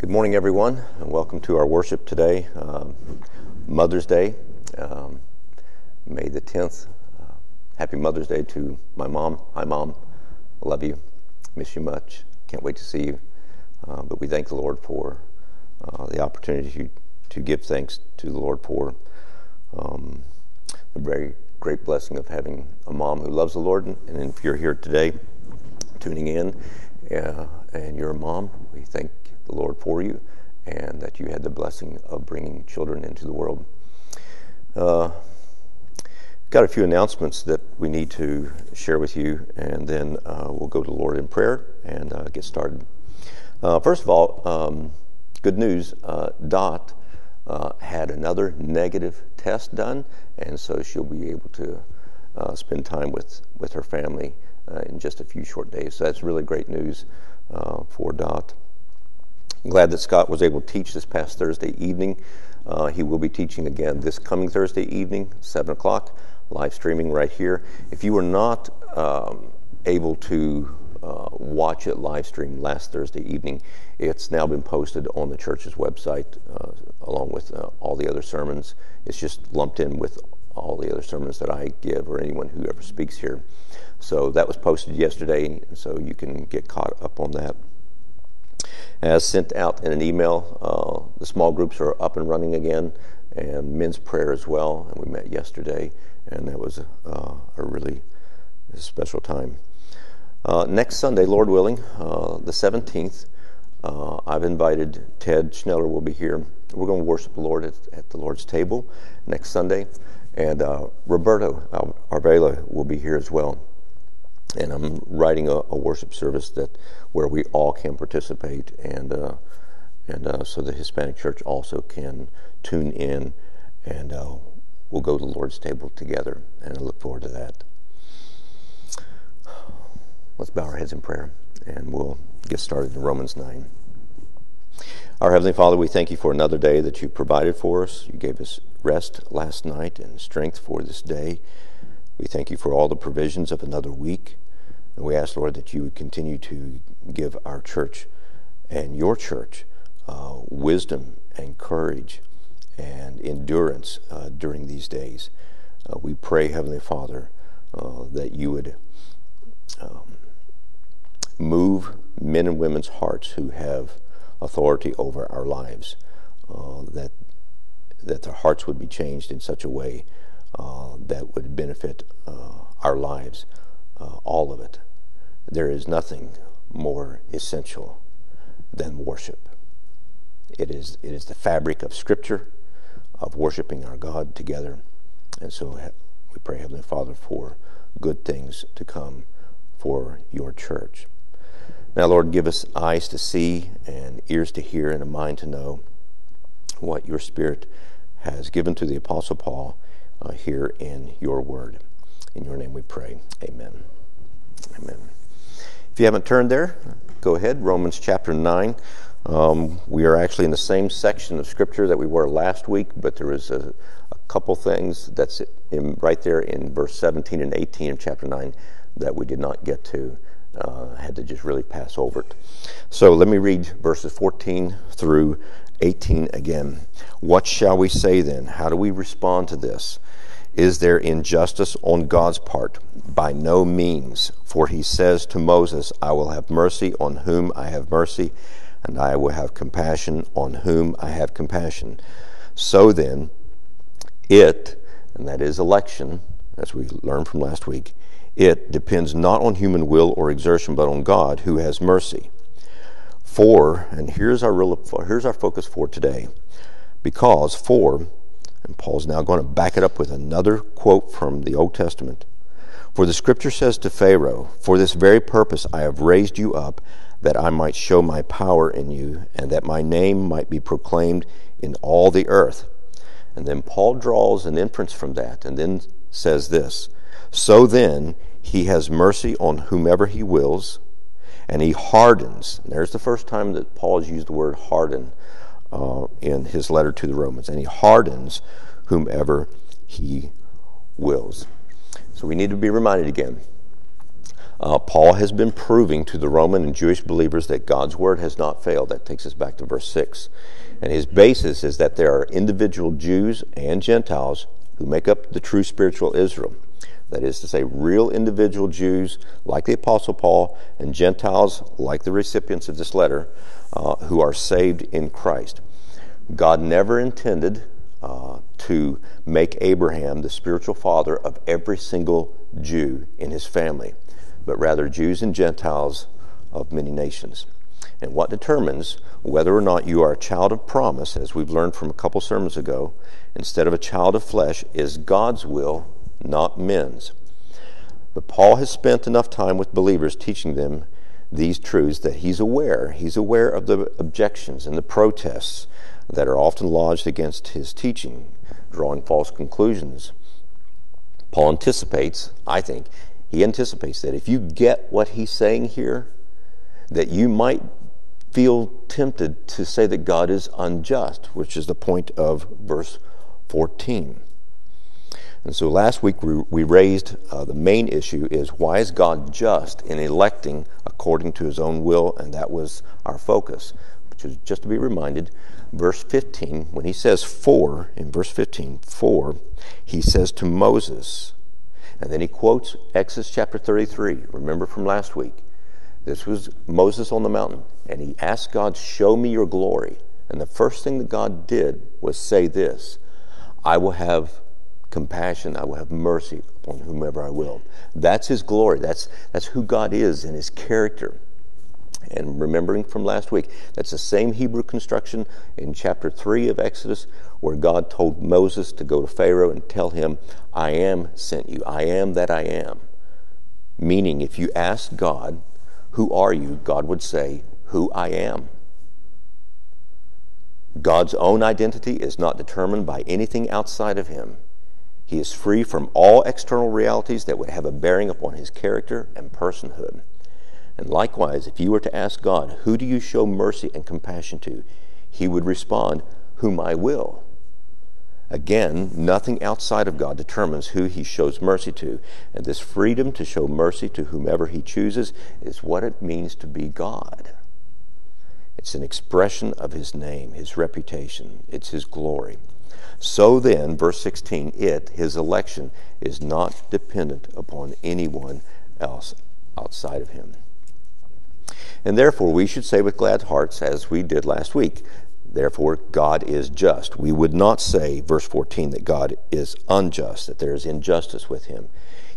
Good morning, everyone, and welcome to our worship today, um, Mother's Day, um, May the 10th. Uh, happy Mother's Day to my mom. Hi, Mom. I Love you. Miss you much. Can't wait to see you. Uh, but we thank the Lord for uh, the opportunity to, to, give thanks to the Lord for um, the very great blessing of having a mom who loves the Lord. And if you're here today tuning in uh, and you're a mom, we thank the Lord for you and that you had the blessing of bringing children into the world. Uh, got a few announcements that we need to share with you, and then uh, we'll go to the Lord in prayer and uh, get started. Uh, first of all, um, good news uh, Dot uh, had another negative test done, and so she'll be able to spend time with, with her family in just a few short days. So that's really great news for Dot. I'm glad that Scott was able to teach this past Thursday evening. Uh, he will be teaching again this coming Thursday evening, 7 o'clock, live streaming right here. If you were not um, able to uh, watch it live stream last Thursday evening, it's now been posted on the church's website uh, along with uh, all the other sermons. It's just lumped in with all the other sermons that I give or anyone who ever speaks here. So that was posted yesterday, so you can get caught up on that as sent out in an email. Uh, the small groups are up and running again, and men's prayer as well. And we met yesterday, and that was uh, a really special time. Uh, next Sunday, Lord willing, the 17th, uh, I've invited Ted Schneller will be here. We're going to worship the Lord at, at the Lord's table next Sunday, and uh, Roberto Arvela will be here as well and I'm writing a, a, worship service that where we all can participate, and uh, and uh, so the Hispanic Church also can tune in, and uh, we'll go to the Lord's table together, and I look forward to that. Let's bow our heads in prayer, and we'll get started in Romans nine. Our Heavenly Father, we thank you for another day that you provided for us. You gave us rest last night and strength for this day. We thank you for all the provisions of another week. And we ask, Lord, that you would continue to give our church and your church uh, wisdom and courage and endurance uh, during these days. Uh, we pray, Heavenly Father, uh, that you would um, move men and women's hearts who have authority over our lives, uh, that that their hearts would be changed in such a way uh, that would benefit our lives, all of it. There is nothing more essential than worship. It is, it is the fabric of Scripture, of worshiping our God together. And so we pray, Heavenly Father, for good things to come for your church. Now, Lord, give us eyes to see and ears to hear and a mind to know what your Spirit has given to the Apostle Paul uh, here in your word. In your name we pray. Amen. Amen. You haven't turned there, go ahead. Romans chapter 9. Um, we are actually in the same section of Scripture that we were last week, but there is a, a couple things that's in, right there in verse 17 and 18 of chapter 9 that we did not get to. Uh, had to just really pass over it. So let me read verses 14 through 18 again. What shall we say then? How do we respond to this? Is there injustice on God's part? By no means. For he says to Moses, I will have mercy on whom I have mercy, and I will have compassion on whom I have compassion. So then, it, and that is election, as we learned from last week, it depends not on human will or exertion, but on God who has mercy. For, and here's our, real, here's our focus for today, because for, and Paul's now going to back it up with another quote from the Old Testament. For the scripture says to Pharaoh, For this very purpose I have raised you up, that I might show my power in you, and that my name might be proclaimed in all the earth. And then Paul draws an inference from that, and then says this So then he has mercy on whomever he wills, and he hardens. And there's the first time that Paul has used the word harden uh, in his letter to the Romans, and he hardens whomever he wills. So we need to be reminded again Uh, Paul has been proving to the Roman and Jewish believers that God's word has not failed. That takes us back to verse 6. And his basis is that there are individual Jews and Gentiles who make up the true spiritual Israel. That is to say, real individual Jews like the Apostle Paul and Gentiles like the recipients of this letter uh, who are saved in Christ. God never intended uh, to make Abraham the spiritual father of every single Jew in his family but rather Jews and Gentiles of many nations. And what determines whether or not you are a child of promise, as we've learned from a couple sermons ago, instead of a child of flesh, is God's will, not men's. But Paul has spent enough time with believers teaching them these truths that he's aware. He's aware of the objections and the protests that are often lodged against his teaching, drawing false conclusions. Paul anticipates, I think, he anticipates that if you get what he's saying here, that you might feel tempted to say that God is unjust, which is the point of verse 14. And so last week we, we raised uh, the main issue is why is God just in electing according to his own will? And that was our focus, which is just to be reminded, verse 15, when he says for, in verse 15, for, he says to Moses, and then he quotes Exodus chapter 33. Remember from last week. This was Moses on the mountain, and he asked God, Show me your glory. And the first thing that God did was say this I will have compassion, I will have mercy upon whomever I will. That's his glory. That's, that's who God is in his character. And remembering from last week, that's the same Hebrew construction in chapter 3 of Exodus where God told Moses to go to Pharaoh and tell him, I am sent you. I am that I am. Meaning, if you ask God, Who are you? God would say, Who I am. God's own identity is not determined by anything outside of him. He is free from all external realities that would have a bearing upon his character and personhood. And likewise, if you were to ask God, Who do you show mercy and compassion to? He would respond, Whom I will. Again, nothing outside of God determines who he shows mercy to. And this freedom to show mercy to whomever he chooses is what it means to be God. It's an expression of his name, his reputation, it's his glory. So then, verse 16, it, his election, is not dependent upon anyone else outside of him. And therefore, we should say with glad hearts, as we did last week, therefore, God is just. We would not say, verse 14, that God is unjust, that there is injustice with him.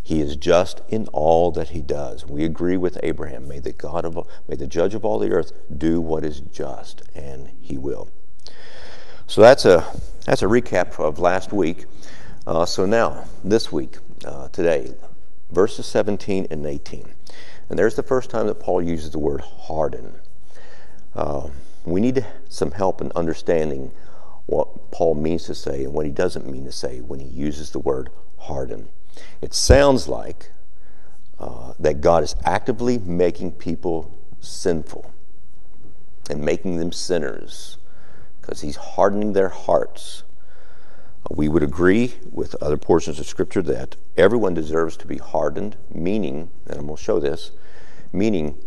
He is just in all that he does. We agree with Abraham. May the God of may the judge of all the earth do what is just, and he will. So that's a that's a recap of last week. Uh, so now this week, uh, today, verses 17 and 18. And there's the first time that Paul uses the word harden. Uh, we need some help in understanding what Paul means to say and what he doesn't mean to say when he uses the word harden. It sounds like uh, that God is actively making people sinful and making them sinners because he's hardening their hearts. We would agree with other portions of Scripture that everyone deserves to be hardened, meaning, and I'm going to show this, meaning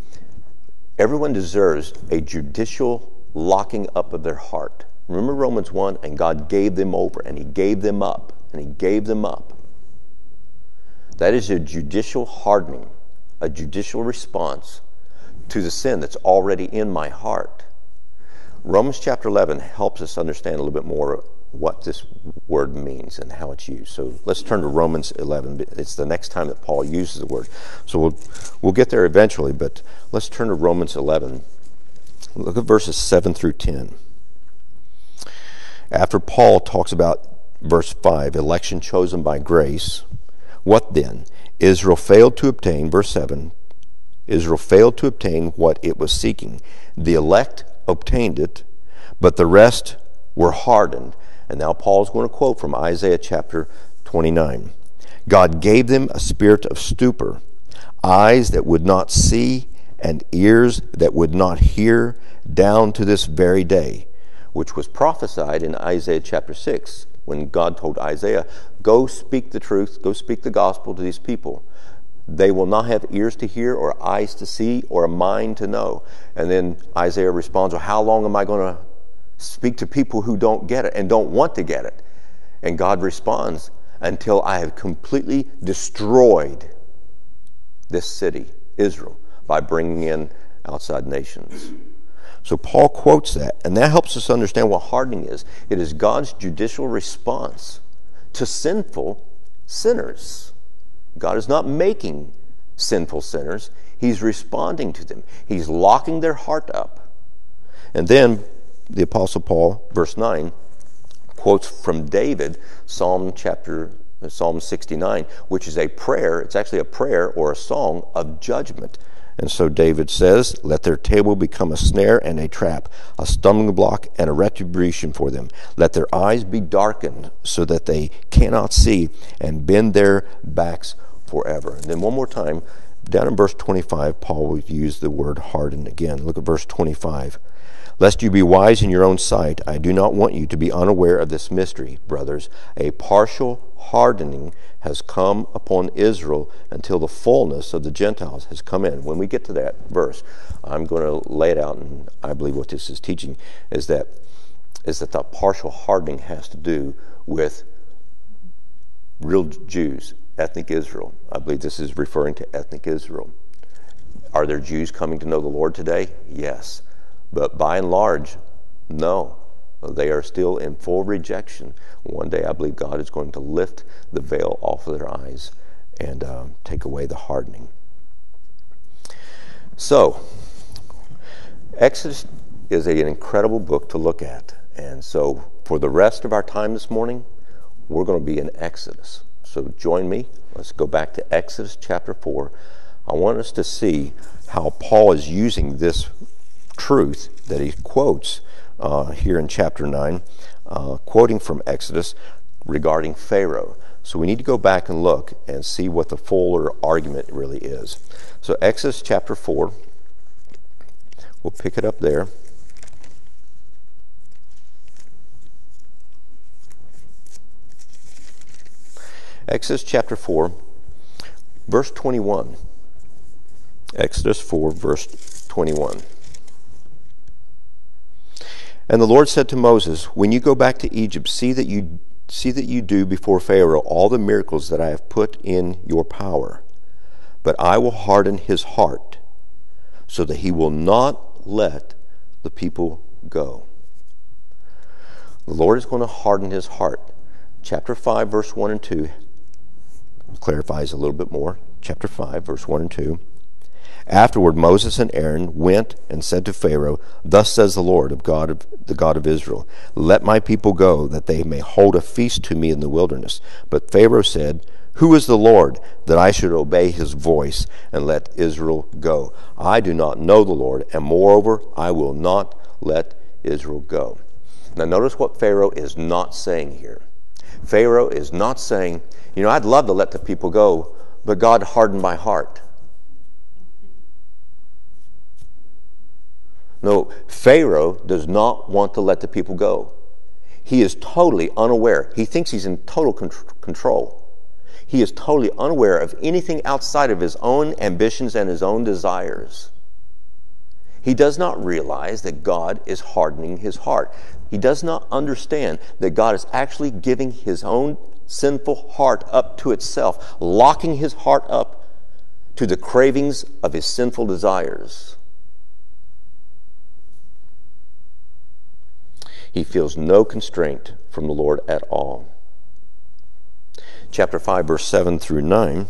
everyone deserves a judicial locking up of their heart. Remember Romans 1 and God gave them over and He gave them up and He gave them up. That is a judicial hardening, a judicial response to the sin that's already in my heart. Romans chapter 11 helps us understand a little bit more what this word means and how it's used. So let's turn to Romans 11. It's the next time that Paul uses the word. So we'll, we'll get there eventually, but let's turn to Romans 11. Look at verses 7 through 10. After Paul talks about verse 5, election chosen by grace, what then? Israel failed to obtain, verse 7, Israel failed to obtain what it was seeking. The elect obtained it, but the rest were hardened. And now Paul's going to quote from Isaiah chapter 29. God gave them a spirit of stupor, eyes that would not see, and ears that would not hear, down to this very day, which was prophesied in Isaiah chapter 6 when God told Isaiah, Go speak the truth, go speak the gospel to these people. They will not have ears to hear, or eyes to see, or a mind to know. And then Isaiah responds, Well, how long am I going to speak to people who don't get it and don't want to get it? And God responds, Until I have completely destroyed this city, Israel, by bringing in outside nations. So Paul quotes that, and that helps us understand what hardening is. It is God's judicial response to sinful sinners. God is not making sinful sinners, He's responding to them. He's locking their heart up. And then the Apostle Paul, verse 9, quotes from David, Psalm chapter Psalm 69, which is a prayer. It's actually a prayer or a song of judgment. And so David says, Let their table become a snare and a trap, a stumbling block and a retribution for them. Let their eyes be darkened so that they cannot see and bend their backs forever. And then one more time, down in verse 25, Paul will use the word harden again. Look at verse 25. Lest you be wise in your own sight, I do not want you to be unaware of this mystery, brothers. A partial hardening has come upon Israel until the fullness of the Gentiles has come in. When we get to that verse, I'm going to lay it out, and I believe what this is teaching is that is that the partial hardening has to do with real Jews, ethnic Israel. I believe this is referring to ethnic Israel. Are there Jews coming to know the Lord today? Yes. But by and large, no. They are still in full rejection. One day, I believe God is going to lift the veil off of their eyes and uh, take away the hardening. So, Exodus is an incredible book to look at. And so, for the rest of our time this morning, we're going to be in Exodus. So, join me. Let's go back to Exodus chapter 4. I want us to see how Paul is using this truth that he quotes uh, here in chapter 9, uh, quoting from Exodus regarding Pharaoh. So we need to go back and look and see what the fuller argument really is. So, Exodus chapter 4, we'll pick it up there. Exodus chapter 4, verse 21. Exodus 4, verse 21. And the Lord said to Moses, When you go back to Egypt, see that you see that you do before Pharaoh all the miracles that I have put in your power. But I will harden his heart, so that he will not let the people go. The Lord is going to harden his heart. Chapter 5, verse 1 and 2 clarifies a little bit more. Chapter 5, verse 1 and 2. Afterward, Moses and Aaron went and said to Pharaoh, Thus says the Lord of God of the God of Israel, Let my people go, that they may hold a feast to me in the wilderness. But Pharaoh said, Who is the Lord, that I should obey his voice and let Israel go? I do not know the Lord, and moreover, I will not let Israel go. Now, notice what Pharaoh is not saying here. Pharaoh is not saying, You know, I'd love to let the people go, but God hardened my heart. No, Pharaoh does not want to let the people go. He is totally unaware. He thinks he's in total control. He is totally unaware of anything outside of his own ambitions and his own desires. He does not realize that God is hardening his heart. He does not understand that God is actually giving his own sinful heart up to itself, locking his heart up to the cravings of his sinful desires. He feels no constraint from the Lord at all. Chapter 5, verse 7 through 9,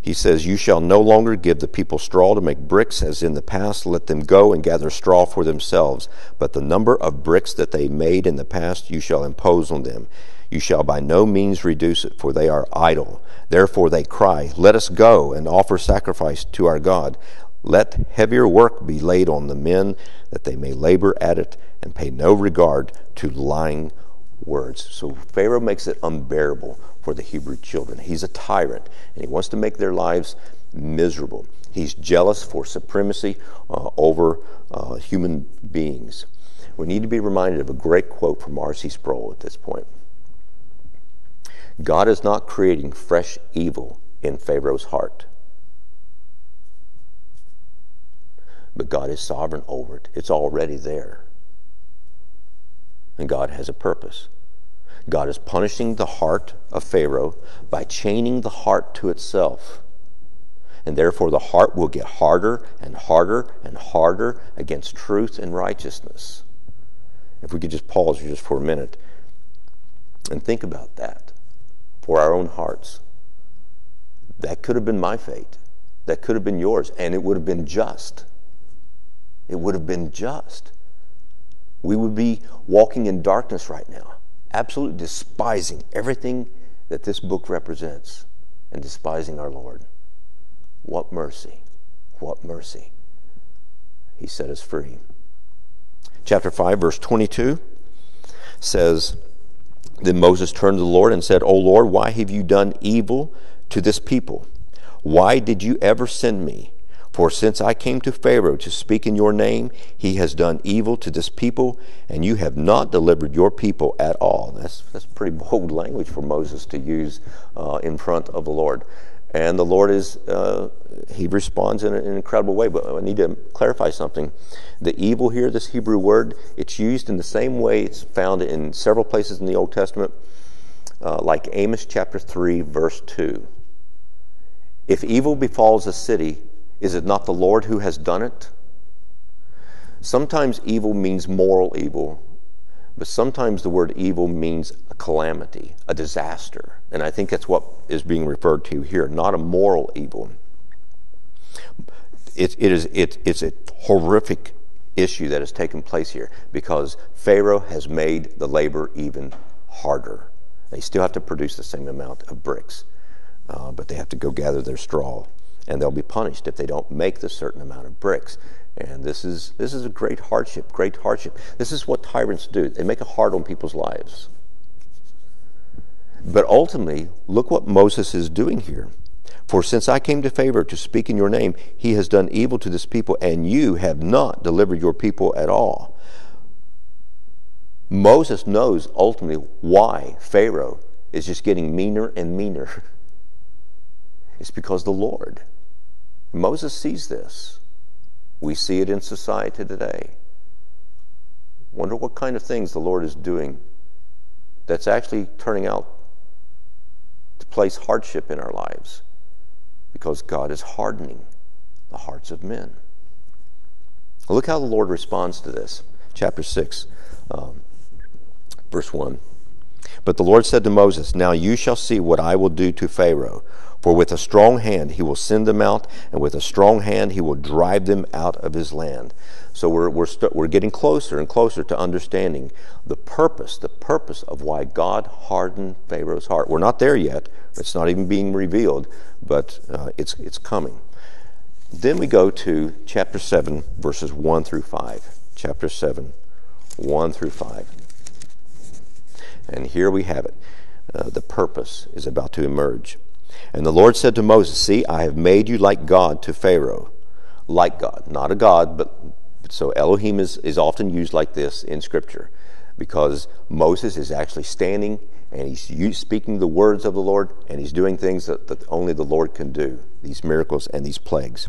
he says, You shall no longer give the people straw to make bricks as in the past. Let them go and gather straw for themselves. But the number of bricks that they made in the past you shall impose on them. You shall by no means reduce it, for they are idle. Therefore they cry, Let us go and offer sacrifice to our God. Let heavier work be laid on the men, that they may labor at it and pay no regard to lying words. So Pharaoh makes it unbearable for the Hebrew children. He's a tyrant, and he wants to make their lives miserable. He's jealous for supremacy uh, over uh, human beings. We need to be reminded of a great quote from R.C. Sproul at this point God is not creating fresh evil in Pharaoh's heart. But God is sovereign over it, it's already there. And God has a purpose. God is punishing the heart of Pharaoh by chaining the heart to itself. And therefore, the heart will get harder and harder and harder against truth and righteousness. If we could just pause just for a minute and think about that for our own hearts. That could have been my fate. That could have been yours. And it would have been just. It would have been just. We would be walking in darkness right now, absolutely despising everything that this book represents and despising our Lord. What mercy! What mercy! He set us free. Chapter 5, verse 22 says, Then Moses turned to the Lord and said, O Lord, why have you done evil to this people? Why did you ever send me? For since I came to Pharaoh to speak in your name, he has done evil to this people, and you have not delivered your people at all. That's, that's pretty bold language for Moses to use uh, in front of the Lord. And the Lord is, uh, he responds in an incredible way. But I need to clarify something. The evil here, this Hebrew word, it's used in the same way it's found in several places in the Old Testament, uh, like Amos chapter 3, verse 2. If evil befalls a city, is it not the Lord who has done it? Sometimes evil means moral evil, but sometimes the word evil means a calamity, a disaster. And I think that's what is being referred to here, not a moral evil. It, it is, it, it's a horrific issue that has taken place here because Pharaoh has made the labor even harder. They still have to produce the same amount of bricks, uh, but they have to go gather their straw and they'll be punished if they don't make the certain amount of bricks. And this is this is a great hardship, great hardship. This is what tyrants do. They make it hard on people's lives. But ultimately, look what Moses is doing here. For since I came to Pharaoh to speak in your name, he has done evil to this people, and you have not delivered your people at all. Moses knows ultimately why Pharaoh is just getting meaner and meaner. It's because the Lord Moses sees this. We see it in society today. Wonder what kind of things the Lord is doing that's actually turning out to place hardship in our lives because God is hardening the hearts of men. Look how the Lord responds to this. Chapter 6, um, verse 1. But the Lord said to Moses, Now you shall see what I will do to Pharaoh for with a strong hand he will send them out, and with a strong hand he will drive them out of his land. So we're, we're, we we're getting closer and closer to understanding the purpose, the purpose of why God hardened Pharaoh's heart. We're not there yet. It's not even being revealed, but uh, it's, it's coming. Then we go to chapter 7, verses 1 through 5. Chapter 7, 1 through 5. And here we have it. Uh, the purpose is about to emerge. And the Lord said to Moses, See, I have made you like God to Pharaoh. Like God. Not a God, but so Elohim is, is often used like this in Scripture because Moses is actually standing and he's speaking the words of the Lord and he's doing things that, that only the Lord can do, these miracles and these plagues.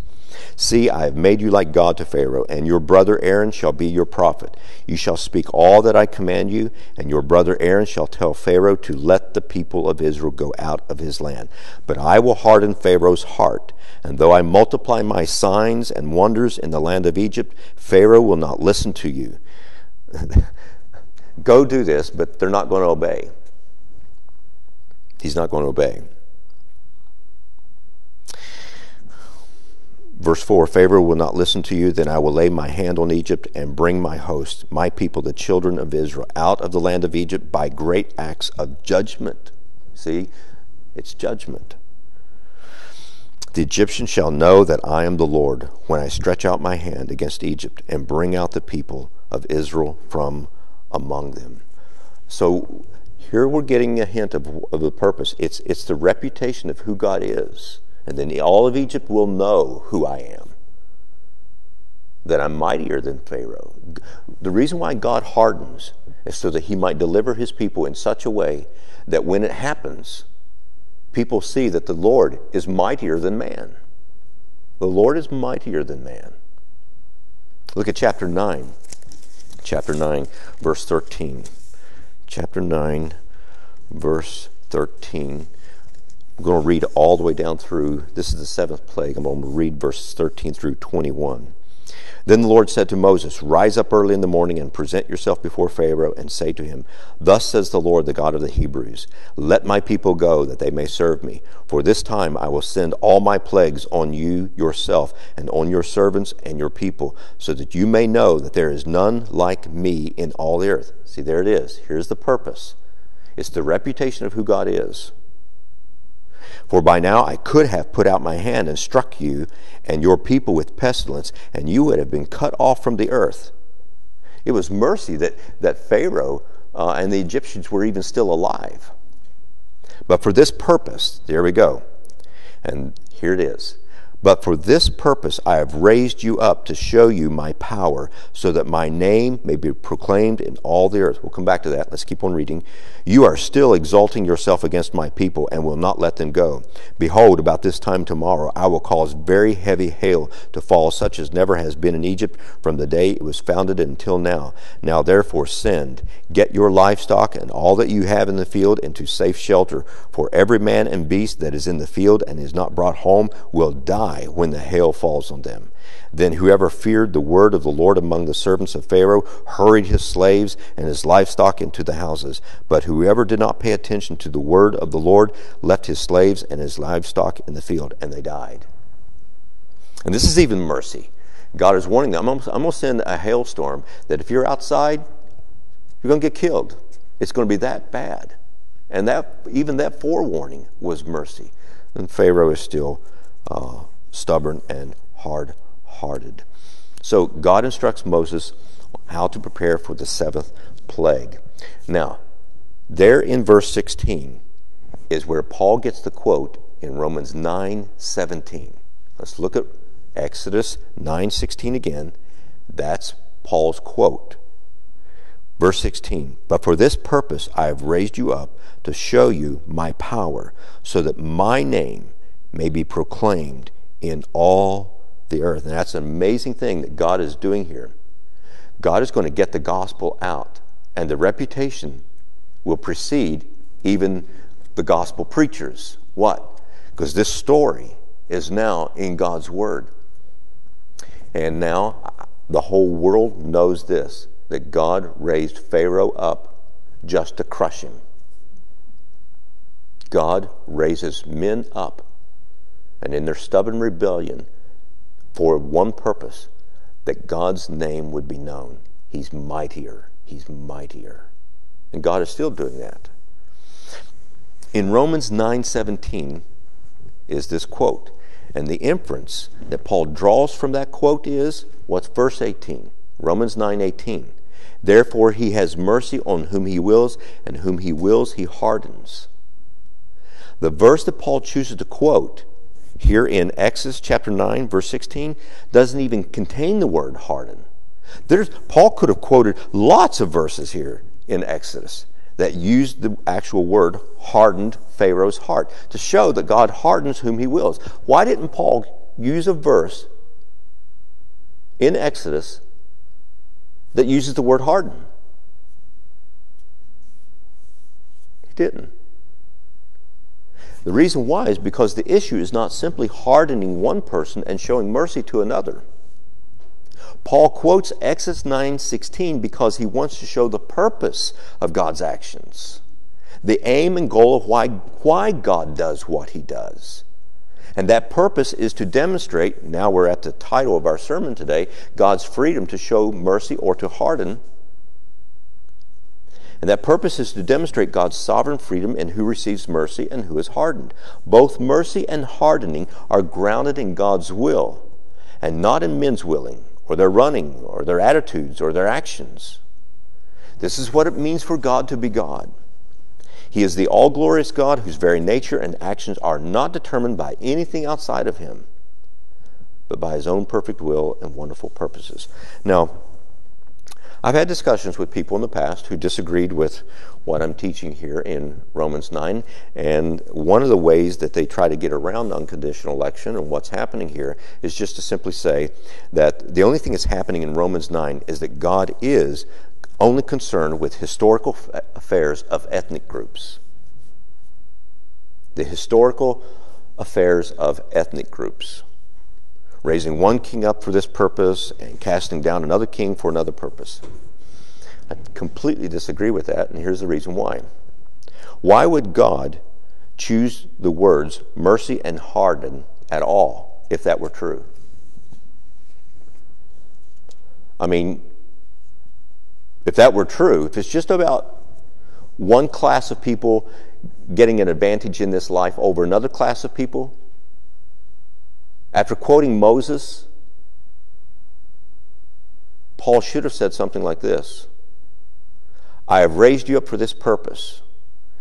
See, I have made you like God to Pharaoh, and your brother Aaron shall be your prophet. You shall speak all that I command you, and your brother Aaron shall tell Pharaoh to let the people of Israel go out of his land. But I will harden Pharaoh's heart, and though I multiply my signs and wonders in the land of Egypt, Pharaoh will not listen to you. go do this, but they're not going to obey. He's not going to obey. Verse 4 Pharaoh will not listen to you, then I will lay my hand on Egypt and bring my host, my people, the children of Israel, out of the land of Egypt by great acts of judgment. See, it's judgment. The Egyptians shall know that I am the Lord when I stretch out my hand against Egypt and bring out the people of Israel from among them. So here we're getting a hint of, of the purpose. It's, it's the reputation of who God is. And then all of Egypt will know who I am. That I'm mightier than Pharaoh. The reason why God hardens is so that he might deliver his people in such a way that when it happens, people see that the Lord is mightier than man. The Lord is mightier than man. Look at chapter 9. Chapter 9, verse 13. Chapter 9, verse 13. I'm going to read all the way down through. This is the seventh plague. I'm going to read verses 13 through 21. Then the Lord said to Moses, Rise up early in the morning and present yourself before Pharaoh and say to him, Thus says the Lord, the God of the Hebrews, Let my people go, that they may serve me. For this time I will send all my plagues on you yourself and on your servants and your people, so that you may know that there is none like me in all the earth. See, there it is. Here's the purpose it's the reputation of who God is. For by now I could have put out my hand and struck you and your people with pestilence, and you would have been cut off from the earth. It was mercy that, that Pharaoh uh, and the Egyptians were even still alive. But for this purpose, there we go. And here it is. But for this purpose I have raised you up to show you my power, so that my name may be proclaimed in all the earth. We'll come back to that. Let's keep on reading. You are still exalting yourself against my people, and will not let them go. Behold, about this time tomorrow I will cause very heavy hail to fall, such as never has been in Egypt from the day it was founded until now. Now therefore send, get your livestock and all that you have in the field into safe shelter, for every man and beast that is in the field and is not brought home will die die when the hail falls on them. Then whoever feared the word of the Lord among the servants of Pharaoh hurried his slaves and his livestock into the houses. But whoever did not pay attention to the word of the Lord left his slaves and his livestock in the field, and they died. And this is even mercy. God is warning them I'm going to send a hailstorm that if you're outside, you're going to get killed. It's going to be that bad. And that even that forewarning was mercy. And Pharaoh is still uh, stubborn, and hard hearted. So God instructs Moses how to prepare for the seventh plague. Now, there in verse 16 is where Paul gets the quote in Romans 9 17. Let's look at Exodus 9 16 again. That's Paul's quote. Verse 16, but for this purpose I have raised you up to show you my power, so that my name may be proclaimed in all the earth. And that's an amazing thing that God is doing here. God is going to get the gospel out, and the reputation will precede even the gospel preachers. What? Because this story is now in God's Word. And now the whole world knows this that God raised Pharaoh up just to crush him. God raises men up and in their stubborn rebellion for one purpose that God's name would be known. He's mightier. He's mightier. And God is still doing that. In Romans 9:17 is this quote. And the inference that Paul draws from that quote is what's verse 18? Romans 9:18. Therefore he has mercy on whom he wills and whom he wills he hardens. The verse that Paul chooses to quote here in Exodus chapter 9, verse 16, doesn't even contain the word harden. There's, Paul could have quoted lots of verses here in Exodus that used the actual word hardened Pharaoh's heart to show that God hardens whom he wills. Why didn't Paul use a verse in Exodus that uses the word harden? He didn't. The reason why is because the issue is not simply hardening one person and showing mercy to another. Paul quotes Exodus 9:16 because he wants to show the purpose of God's actions. The aim and goal of why, why God does what he does. And that purpose is to demonstrate, now we're at the title of our sermon today, God's freedom to show mercy or to harden and that purpose is to demonstrate God's sovereign freedom in who receives mercy and who is hardened. Both mercy and hardening are grounded in God's will and not in men's willing or their running or their attitudes or their actions. This is what it means for God to be God. He is the all glorious God whose very nature and actions are not determined by anything outside of Him, but by His own perfect will and wonderful purposes. Now, I've had discussions with people in the past who disagreed with what I'm teaching here in Romans 9. And one of the ways that they try to get around unconditional election and what's happening here is just to simply say that the only thing that's happening in Romans 9 is that God is only concerned with historical affairs of ethnic groups. The historical affairs of ethnic groups raising one king up for this purpose and casting down another king for another purpose. I completely disagree with that, and here's the reason why. Why would God choose the words mercy and harden at all if that were true? I mean, if that were true, if it's just about one class of people getting an advantage in this life over another class of people, after quoting Moses, Paul should have said something like this I have raised you up for this purpose.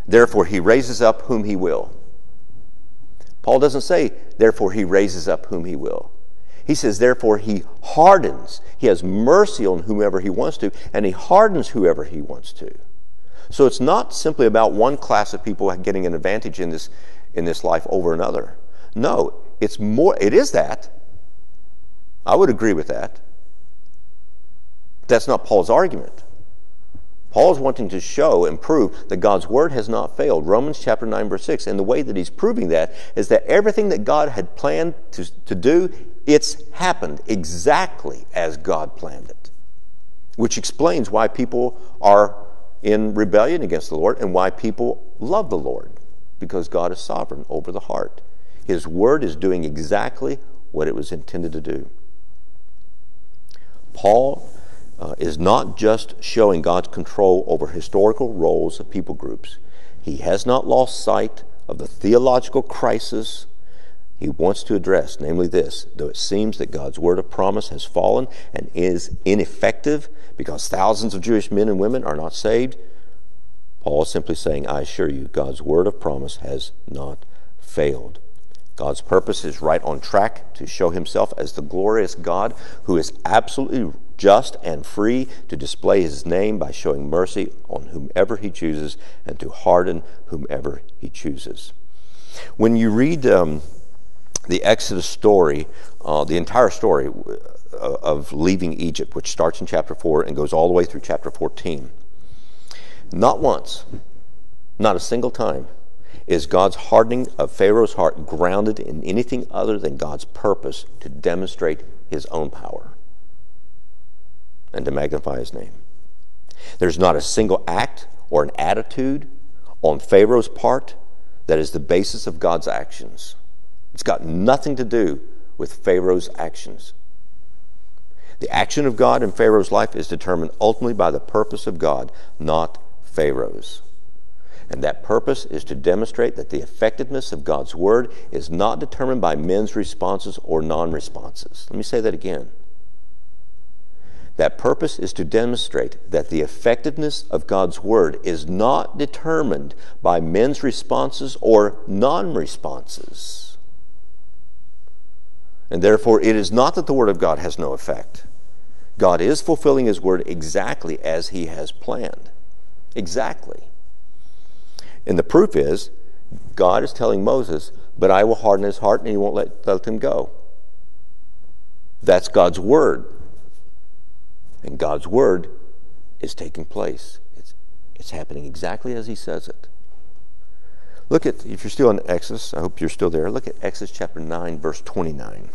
Therefore, he raises up whom he will. Paul doesn't say, therefore, he raises up whom he will. He says, therefore, he hardens. He has mercy on whomever he wants to, and he hardens whoever he wants to. So it's not simply about one class of people getting an advantage in this, in this life over another. No, it's more, it is that. I would agree with that. That's not Paul's argument. Paul's wanting to show and prove that God's word has not failed. Romans chapter 9, verse 6. And the way that he's proving that is that everything that God had planned to, to do, it's happened exactly as God planned it. Which explains why people are in rebellion against the Lord and why people love the Lord, because God is sovereign over the heart. His word is doing exactly what it was intended to do. Paul uh, is not just showing God's control over historical roles of people groups, he has not lost sight of the theological crisis he wants to address, namely this though it seems that God's word of promise has fallen and is ineffective because thousands of Jewish men and women are not saved, Paul is simply saying, I assure you, God's word of promise has not failed. God's purpose is right on track to show himself as the glorious God who is absolutely just and free to display his name by showing mercy on whomever he chooses and to harden whomever he chooses. When you read um, the Exodus story, uh, the entire story uh, of leaving Egypt, which starts in chapter 4 and goes all the way through chapter 14, not once, not a single time, is God's hardening of Pharaoh's heart grounded in anything other than God's purpose to demonstrate his own power and to magnify his name? There's not a single act or an attitude on Pharaoh's part that is the basis of God's actions. It's got nothing to do with Pharaoh's actions. The action of God in Pharaoh's life is determined ultimately by the purpose of God, not Pharaoh's. And that purpose is to demonstrate that the effectiveness of God's word is not determined by men's responses or non responses. Let me say that again. That purpose is to demonstrate that the effectiveness of God's word is not determined by men's responses or non responses. And therefore, it is not that the word of God has no effect. God is fulfilling his word exactly as he has planned. Exactly. And the proof is, God is telling Moses, but I will harden his heart and he won't let, let him go. That's God's word. And God's word is taking place. It's, it's happening exactly as he says it. Look at, if you're still in Exodus, I hope you're still there, look at Exodus chapter 9, verse 29.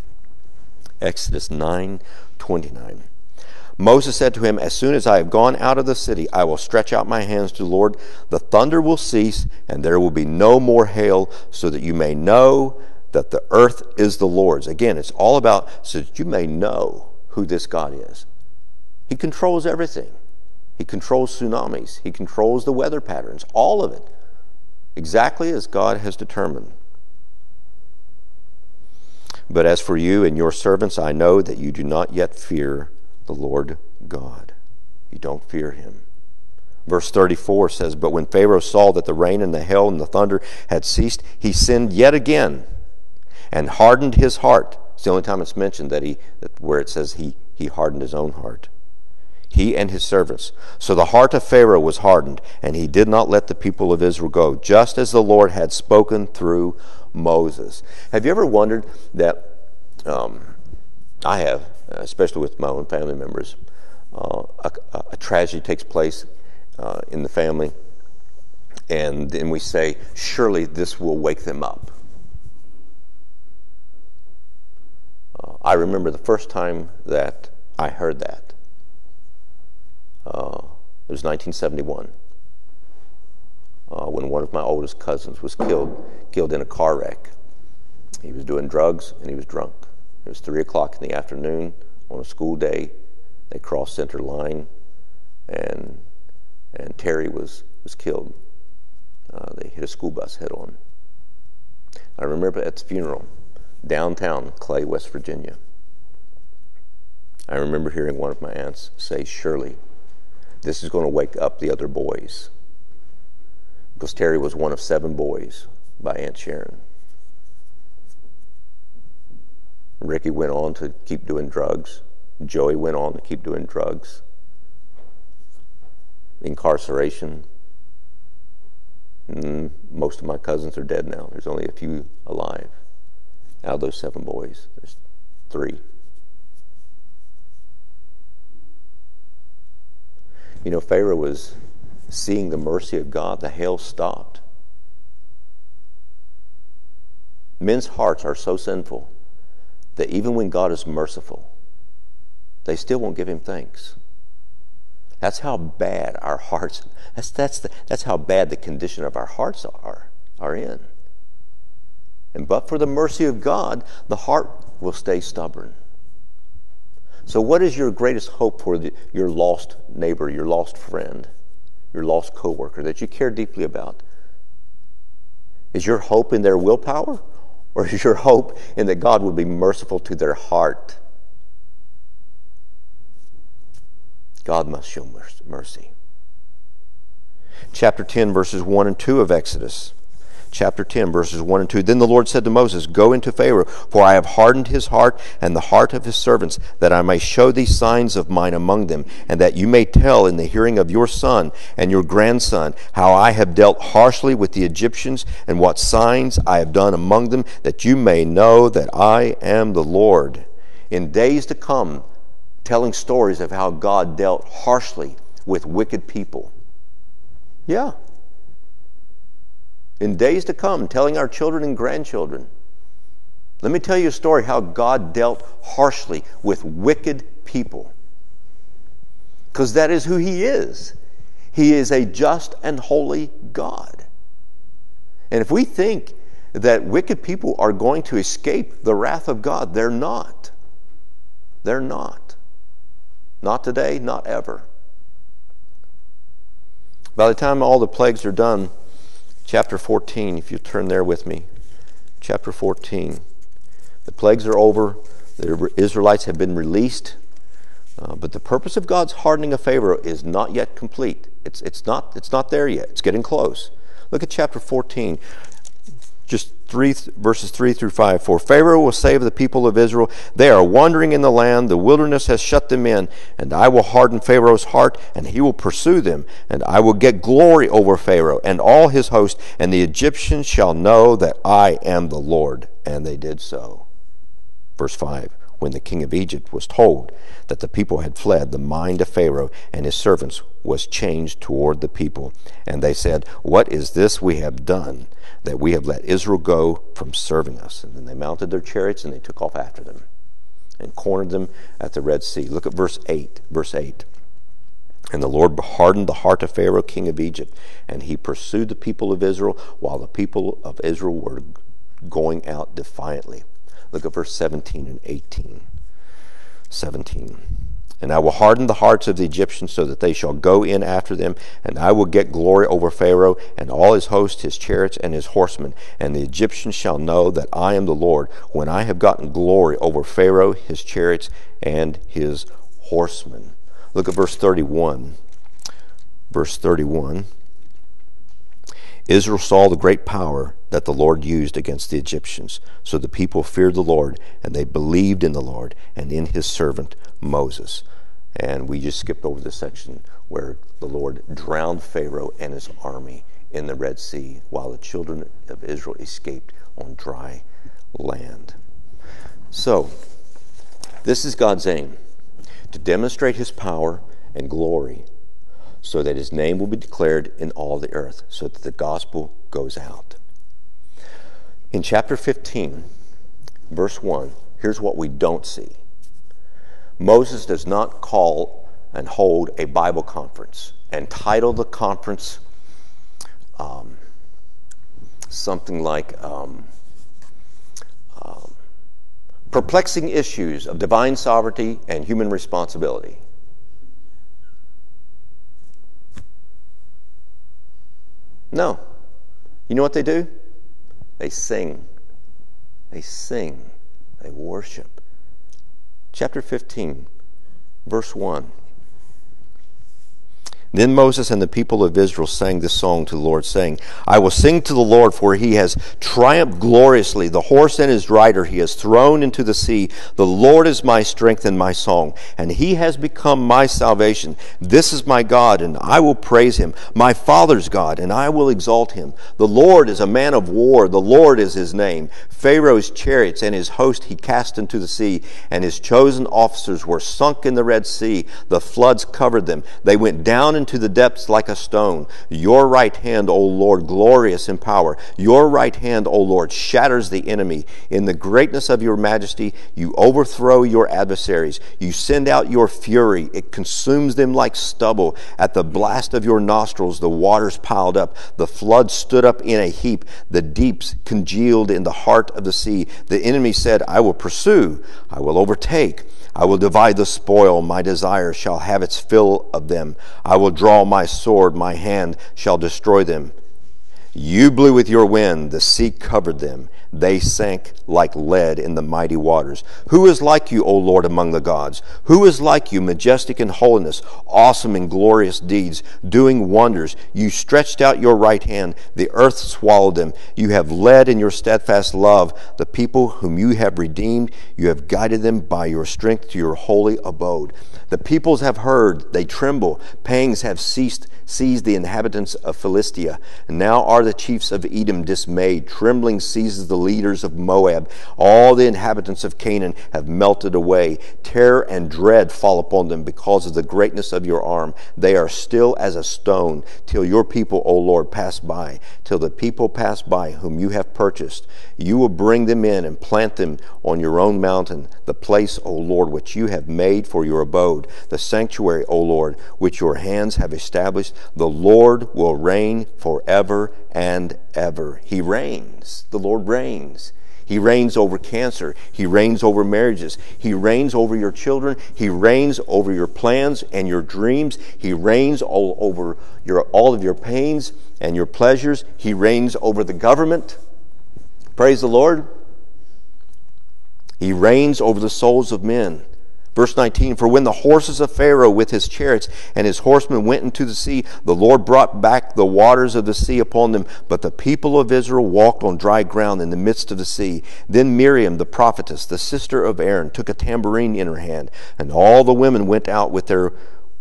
Exodus 9, 29. Moses said to him, As soon as I have gone out of the city, I will stretch out my hands to the Lord. The thunder will cease, and there will be no more hail, so that you may know that the earth is the Lord's. Again, it's all about so that you may know who this God is. He controls everything. He controls tsunamis. He controls the weather patterns, all of it, exactly as God has determined. But as for you and your servants, I know that you do not yet fear the Lord God. You don't fear him. Verse 34 says, But when Pharaoh saw that the rain and the hail and the thunder had ceased, he sinned yet again and hardened his heart. It's the only time it's mentioned that he, that where it says he, he hardened his own heart. he and his servants. So the heart of Pharaoh was hardened, and he did not let the people of Israel go, just as the Lord had spoken through Moses. Have you ever wondered that? Um, I have, especially with my own family members. Uh, a, a, tragedy takes place uh, in the family, and then we say, surely this will wake them up. Uh, I remember the first time that I heard that. Uh, it was 1971 uh, when one of my oldest cousins was killed, killed in a car wreck. He was doing drugs and he was drunk. It was 3 o'clock in the afternoon on a school day. They crossed center line and, and Terry was, was killed. Uh, they hit a school bus head on. I remember at the funeral, downtown Clay, West Virginia. I remember hearing one of my aunts say, Surely, this is going to wake up the other boys. Because Terry was one of seven boys by Aunt Sharon. Ricky went on to keep doing drugs. Joey went on to keep doing drugs. Incarceration. Mm, most of my cousins are dead now. There's only a few alive. Out of those seven boys, there's three. You know, Pharaoh was seeing the mercy of God. The hail stopped. Men's hearts are so sinful that even when God is merciful, they still won't give him thanks. That's how bad our hearts, that's, that's, the, that's how bad the condition of our hearts are, are in. And but for the mercy of God, the heart will stay stubborn. So, what is your greatest hope for the, your lost neighbor, your lost friend, your lost coworker that you care deeply about? Is your hope in their willpower, or is your hope in that God will be merciful to their heart? God must show mercy. Chapter 10, verses 1 and 2 of Exodus chapter 10, verses 1 and 2. Then the Lord said to Moses, Go into Pharaoh, for I have hardened his heart and the heart of his servants, that I may show these signs of mine among them, and that you may tell in the hearing of your son and your grandson how I have dealt harshly with the Egyptians, and what signs I have done among them, that you may know that I am the Lord. In days to come, telling stories of how God dealt harshly with wicked people. Yeah, in days to come, telling our children and grandchildren. Let me tell you a story how God dealt harshly with wicked people. Because that is who He is. He is a just and holy God. And if we think that wicked people are going to escape the wrath of God, they're not. They're not. Not today, not ever. By the time all the plagues are done, chapter 14, if you turn there with me. Chapter 14. The plagues are over, the Israelites have been released. Uh, but the purpose of God's hardening of Pharaoh is not yet complete. It's, it's, not, it's not there yet. It's getting close. Look at chapter 14 just three verses three through five. For Pharaoh will save the people of Israel. They are wandering in the land. The wilderness has shut them in, and I will harden Pharaoh's heart, and he will pursue them. And I will get glory over Pharaoh and all his host, and the Egyptians shall know that I am the Lord. And they did so. Verse five when the king of Egypt was told that the people had fled, the mind of Pharaoh and his servants was changed toward the people. And they said, What is this we have done, that we have let Israel go from serving us? And then they mounted their chariots and they took off after them and cornered them at the Red Sea. Look at verse 8. Verse 8. And the Lord hardened the heart of Pharaoh, king of Egypt, and he pursued the people of Israel while the people of Israel were going out defiantly. Look at verse 17 and 18. 17. And I will harden the hearts of the Egyptians so that they shall go in after them, and I will get glory over Pharaoh and all his host, his chariots, and his horsemen. And the Egyptians shall know that I am the Lord when I have gotten glory over Pharaoh, his chariots, and his horsemen. Look at verse 31. Verse 31. Israel saw the great power that the Lord used against the Egyptians. So the people feared the Lord, and they believed in the Lord and in his servant Moses. And we just skipped over the section where the Lord drowned Pharaoh and his army in the Red Sea while the children of Israel escaped on dry land. So, this is God's aim to demonstrate his power and glory so that his name will be declared in all the earth, so that the gospel goes out. In chapter 15, verse 1, here's what we don't see Moses does not call and hold a Bible conference and title the conference um, something like um, um, Perplexing Issues of Divine Sovereignty and Human Responsibility. No. You know what they do? They sing. They sing. They worship. Chapter 15, verse 1. Then Moses and the people of Israel sang this song to the Lord, saying, I will sing to the Lord, for he has triumphed gloriously. The horse and his rider he has thrown into the sea. The Lord is my strength and my song, and he has become my salvation. This is my God, and I will praise him, my father's God, and I will exalt him. The Lord is a man of war. The Lord is his name. Pharaoh's chariots and his host he cast into the sea, and his chosen officers were sunk in the Red Sea. The floods covered them. They went down into the depths like a stone. Your right hand, O Lord, glorious in power. Your right hand, O Lord, shatters the enemy. In the greatness of your majesty, you overthrow your adversaries. You send out your fury. It consumes them like stubble. At the blast of your nostrils, the waters piled up. The floods stood up in a heap. The deeps congealed in the heart of the sea. The enemy said, I will pursue. I will overtake. I will divide the spoil, my desire shall have its fill of them. I will draw my sword, my hand shall destroy them. You blew with your wind, the sea covered them. They sank like lead in the mighty waters. Who is like you, O Lord, among the gods? Who is like you, majestic in holiness, awesome in glorious deeds, doing wonders? You stretched out your right hand, the earth swallowed them. You have led in your steadfast love the people whom you have redeemed. You have guided them by your strength to your holy abode. The peoples have heard, they tremble. Pangs have ceased seized the inhabitants of Philistia. And now are the chiefs of Edom dismayed. Trembling seizes the leaders of Moab. All the inhabitants of Canaan have melted away. Terror and dread fall upon them because of the greatness of your arm. They are still as a stone till your people, O Lord, pass by, till the people pass by whom you have purchased. You will bring them in and plant them on your own mountain, the place, O Lord, which you have made for your abode, the sanctuary, O Lord, which your hands have established the Lord will reign forever and ever. He reigns. The Lord reigns. He reigns over cancer. He reigns over marriages. He reigns over your children. He reigns over your plans and your dreams. He reigns all over your, all of your pains and your pleasures. He reigns over the government. Praise the Lord. He reigns over the souls of men. Verse 19 For when the horses of Pharaoh with his chariots and his horsemen went into the sea, the Lord brought back the waters of the sea upon them. But the people of Israel walked on dry ground in the midst of the sea. Then Miriam, the prophetess, the sister of Aaron, took a tambourine in her hand, and all the women went out with their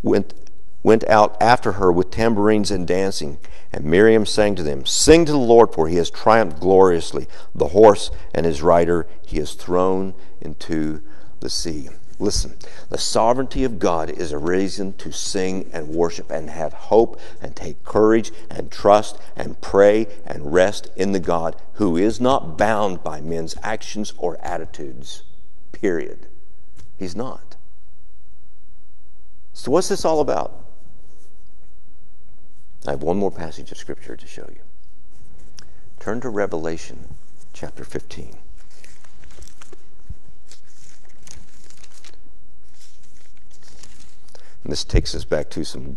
went went out after her with tambourines and dancing. And Miriam sang to them, Sing to the Lord, for he has triumphed gloriously. The horse and his rider he has thrown into the sea. Listen, the sovereignty of God is a reason to sing and worship and have hope and take courage and trust and pray and rest in the God who is not bound by men's actions or attitudes. Period. He's not. So, what's this all about? I have one more passage of Scripture to show you. Turn to Revelation chapter 15. And this takes us back to some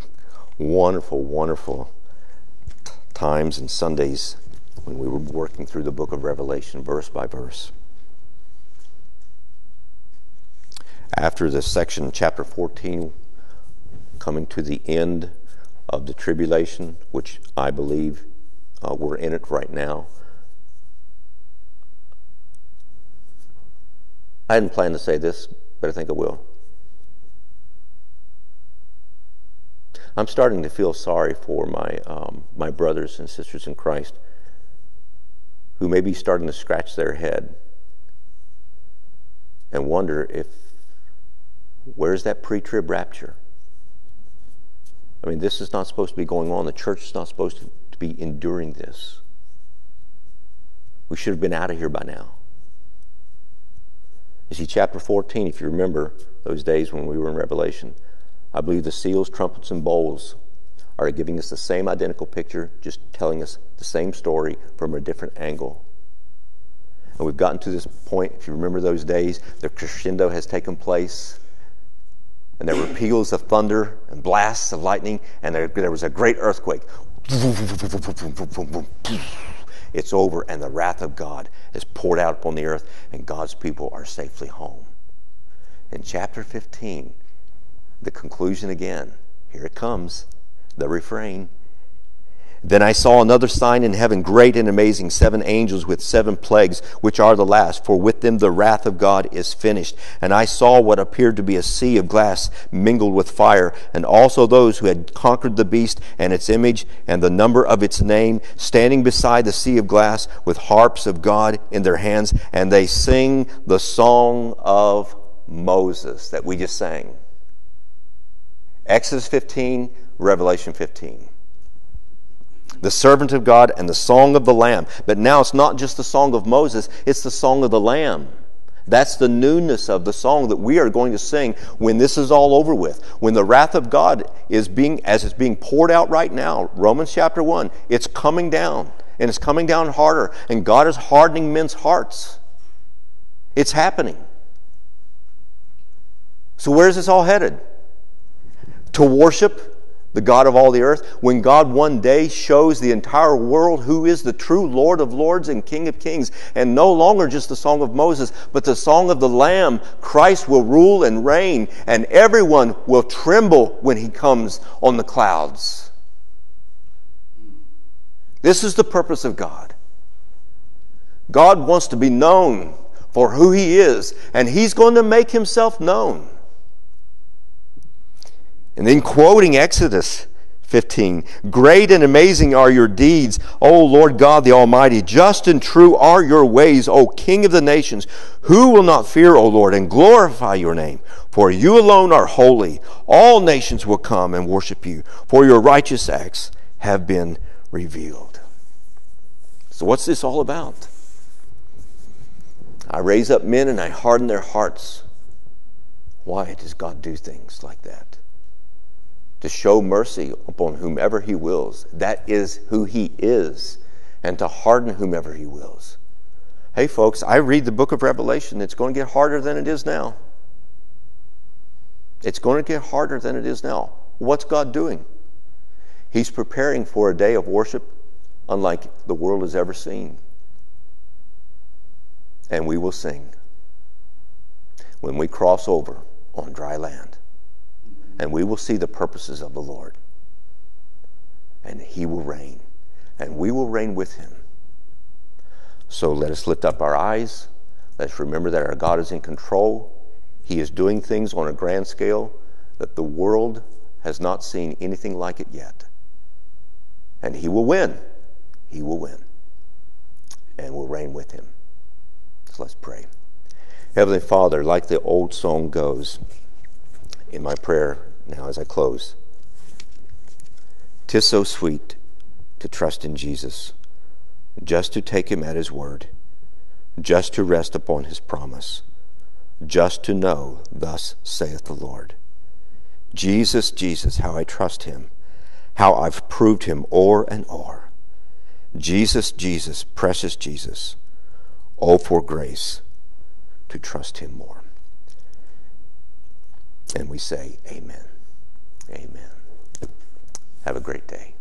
wonderful, wonderful times and Sundays when we were working through the book of Revelation verse by verse. After this section, chapter 14, coming to the end of the tribulation, which I believe uh, we're in it right now. I hadn't planned to say this, but I think I will. I'm starting to feel sorry for my, um, my brothers and sisters in Christ who may be starting to scratch their head and wonder if where's that pre trib rapture? I mean, this is not supposed to be going on. The church is not supposed to, to be enduring this. We should have been out of here by now. You see, chapter 14, if you remember those days when we were in Revelation, I believe the seals, trumpets, and bowls are giving us the same identical picture, just telling us the same story from a different angle. And we've gotten to this point, if you remember those days, the crescendo has taken place. And there were peals of thunder and blasts of lightning, and there, there was a great earthquake. It's over, and the wrath of God is poured out upon the earth, and God's people are safely home. In chapter 15, the conclusion again. Here it comes, the refrain. Then I saw another sign in heaven, great and amazing, seven angels with seven plagues, which are the last, for with them the wrath of God is finished. And I saw what appeared to be a sea of glass mingled with fire, and also those who had conquered the beast and its image and the number of its name, standing beside the sea of glass with harps of God in their hands, and they sing the song of Moses that we just sang. Exodus 15, Revelation 15 the servant of God, and the song of the Lamb. But now it's not just the song of Moses, it's the song of the Lamb. That's the newness of the song that we are going to sing when this is all over with. When the wrath of God is being, as it's being poured out right now, Romans chapter 1, it's coming down, and it's coming down harder, and God is hardening men's hearts. It's happening. So, where is this all headed? To worship the God of all the earth, when God one day shows the entire world who is the true Lord of lords and King of kings, and no longer just the song of Moses, but the song of the Lamb, Christ will rule and reign, and everyone will tremble when he comes on the clouds. This is the purpose of God. God wants to be known for who he is, and he's going to make himself known. And then quoting Exodus 15 Great and amazing are your deeds, O Lord God the Almighty. Just and true are your ways, O King of the nations. Who will not fear, O Lord, and glorify your name? For you alone are holy. All nations will come and worship you, for your righteous acts have been revealed. So, what's this all about? I raise up men and I harden their hearts. Why does God do things like that? To show mercy upon whomever he wills. That is who he is, and to harden whomever he wills. Hey, folks, I read the book of Revelation. It's going to get harder than it is now. It's going to get harder than it is now. What's God doing? He's preparing for a day of worship unlike the world has ever seen. And we will sing when we cross over on dry land and we will see the purposes of the Lord. And he will reign, and we will reign with him. So let us lift up our eyes. Let's remember that our God is in control. He is doing things on a grand scale that the world has not seen anything like it yet. And he will win. He will win. And we'll reign with him. So let's pray. Heavenly Father, like the old song goes in my prayer now as I close. Tis so sweet to trust in Jesus, just to take him at his word, just to rest upon his promise, just to know, thus saith the Lord. Jesus, Jesus, how I trust him, how I've proved him o'er and o'er. Jesus, Jesus, precious Jesus, oh, for grace to trust him more. And we say, Amen. Amen. Have a great day.